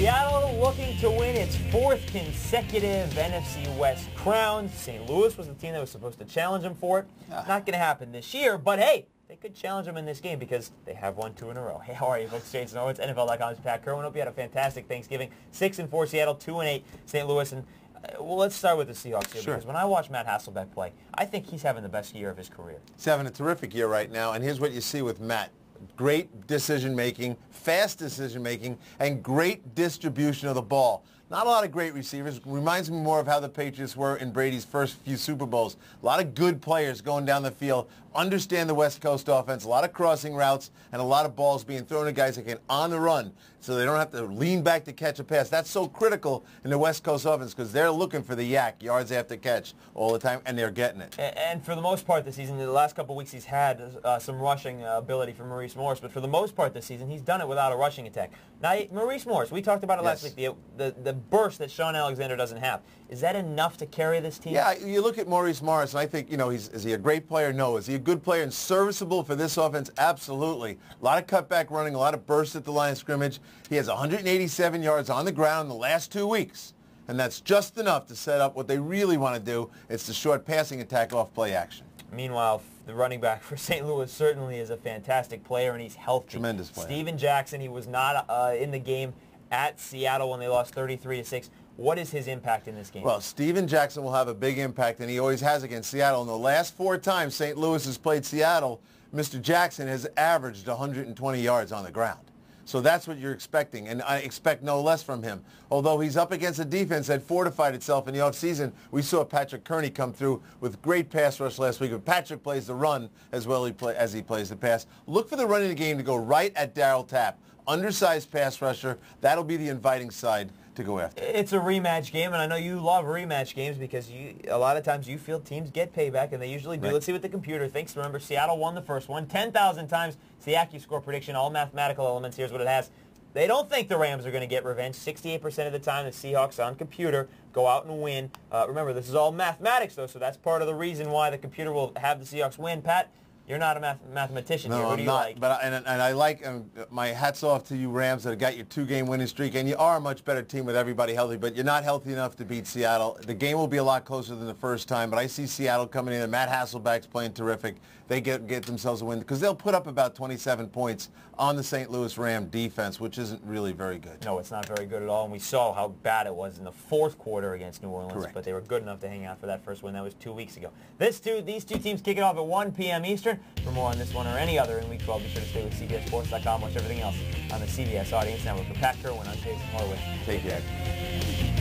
Seattle looking to win its fourth consecutive NFC West crown. St. Louis was the team that was supposed to challenge them for it. Ah. Not going to happen this year, but hey, they could challenge them in this game because they have won two in a row. Hey, how are you, folks? Jason Owens, NFL.com's Pat Kirwan. Hope you had a fantastic Thanksgiving. Six and four Seattle, two and eight St. Louis, and uh, well, let's start with the Seahawks here Sure. because when I watch Matt Hasselbeck play, I think he's having the best year of his career. He's having a terrific year right now, and here's what you see with Matt. Great decision making, fast decision making, and great distribution of the ball. Not a lot of great receivers. Reminds me more of how the Patriots were in Brady's first few Super Bowls. A lot of good players going down the field, understand the West Coast offense, a lot of crossing routes, and a lot of balls being thrown to guys that can on the run so they don't have to lean back to catch a pass. That's so critical in the West Coast offense because they're looking for the YAC, yards after catch all the time, and they're getting it. And for the most part this season, the last couple weeks he's had uh, some rushing uh, ability from Maurice Morris, but for the most part this season he's done it without a rushing attack. Now, Maurice Morris, we talked about it last week, the, the, the burst that Shaun Alexander doesn't have. Is that enough to carry this team? Yeah, you look at Maurice Morris, and I think, you know, he's, is he a great player? No. Is he a good player and serviceable for this offense? Absolutely. A lot of cutback running, a lot of bursts at the line of scrimmage. He has 187 yards on the ground in the last two weeks, and that's just enough to set up what they really want to do. It's the short passing attack off play action. Meanwhile, the running back for St. Louis certainly is a fantastic player, and he's healthy. Tremendous player. Steven Jackson, he was not uh, in the game at Seattle when they lost 33 to 6. What is his impact in this game? Well, Steven Jackson will have a big impact, and he always has against Seattle. In the last four times St. Louis has played Seattle, Mr. Jackson has averaged 120 yards on the ground. So that's what you're expecting, and I expect no less from him. Although he's up against a defense that fortified itself in the offseason, we saw Patrick Kerney come through with great pass rush last week. But Patrick plays the run as well as he plays the pass. Look for the run in the game to go right at Darryl Tapp. Undersized pass rusher. That'll be the inviting side to go after. It's a rematch game, and I know you love rematch games because you a lot of times you feel teams get payback, and they usually do. Right. Let's see what the computer thinks. Remember, Seattle won the first one 10,000 times. It's the AccuScore prediction, all mathematical elements. Here's what it has. They don't think the Rams are going to get revenge. 68% of the time, the Seahawks on computer go out and win. Uh, remember, this is all mathematics, though, so that's part of the reason why the computer will have the Seahawks win. Pat, you're not a math- mathematician here. No, I'm do you not. like? But I, and, and I like um, my hats off to you Rams that have got your two-game winning streak, and you are a much better team with everybody healthy. But you're not healthy enough to beat Seattle. The game will be a lot closer than the first time. But I see Seattle coming in, and Matt Hasselbeck's playing terrific. They get get themselves a win because they'll put up about 27 points on the St. Louis Ram defense, which isn't really very good. No, it's not very good at all, and we saw how bad it was in the fourth quarter against New Orleans. Correct. But they were good enough to hang out for that first win. That was two weeks ago. This two, these two teams kick it off at 1 p.m. Eastern. For more on this one or any other in Week 12, be sure to stay with CBSSports.com. Watch everything else on the CBS Audience Network. For Pat Kirwan, I'm Jason Horowitz. Take care.